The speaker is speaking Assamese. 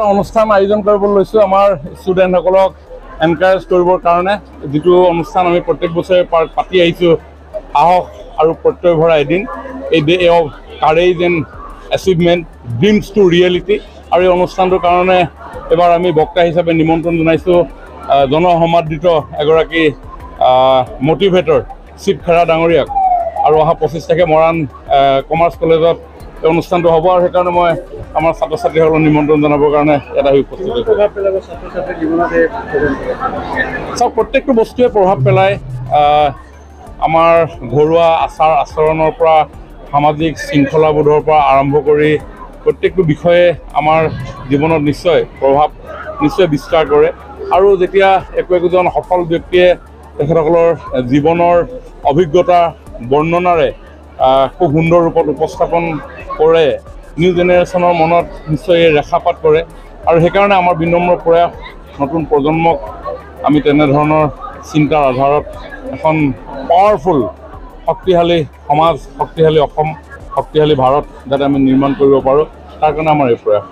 এটা অনুষ্ঠান আয়োজন কৰিব লৈছোঁ আমাৰ ষ্টুডেণ্টসকলক এনকাৰেজ কৰিবৰ কাৰণে। যিটো অনুষ্ঠান আমি প্ৰত্যেক বছৰে পাতি আহিছোঁ সাহস আৰু প্ৰত্যয় ভৰা এদিন। এই day of courage and achievement dreams to reality আৰু এই অনুষ্ঠানটোৰ কাৰণে এবাৰ আমি বক্তা হিচাপে নিমন্ত্ৰণ জনাইছোঁ জনসমাদৃত এগৰাকী মটিভেটৰ শিৱ খেৰা ডাঙৰীয়াক। আৰু অহা পঁচিছ তাৰিখে মৰাণ কমাৰ্চ কলেজত এই অনুষ্ঠানটো হ'ব আৰু সেইকাৰণে মই আমাৰ ছাত্ৰ ছাত্ৰীসকলক নিমন্ত্ৰণ জনাবৰ কাৰণে ইয়াত আহি উপস্থিত হৈছোঁ? চাওক প্ৰত্যেকটো বস্তুৱে প্ৰভাৱ পেলায় আমাৰ ঘৰুৱা আচাৰ আচৰণৰ পৰা সামাজিক শৃংখলাবোধৰ পৰা আৰম্ভ কৰি প্ৰত্যেকটো বিষয়ে আমাৰ জীৱনত নিশ্চয় প্ৰভাৱ নিশ্চয় বিস্তাৰ কৰে আৰু যেতিয়া একো একোজন সফল ব্যক্তিয়ে তেখেতসকলৰ জীৱনৰ অভিজ্ঞতা বৰ্ণনাৰে খুব সুন্দৰ ৰূপত উপস্থাপন কৰে নিউ জেনেৰেশ্যনৰ মনত নিশ্চয় ৰেখাপাত কৰে আৰু সেইকাৰণে আমাৰ বিনম্ৰ প্ৰয়াস নতুন প্ৰজন্মক আমি তেনেধৰণৰ চিন্তাৰ আধাৰত এখন পাৱাৰফুল শক্তিশালী সমাজ শক্তিশালী অসম শক্তিশালী ভাৰত যাতে আমি নিৰ্মাণ কৰিব পাৰোঁ। তাৰ কাৰণে আমাৰ এই প্ৰয়াস।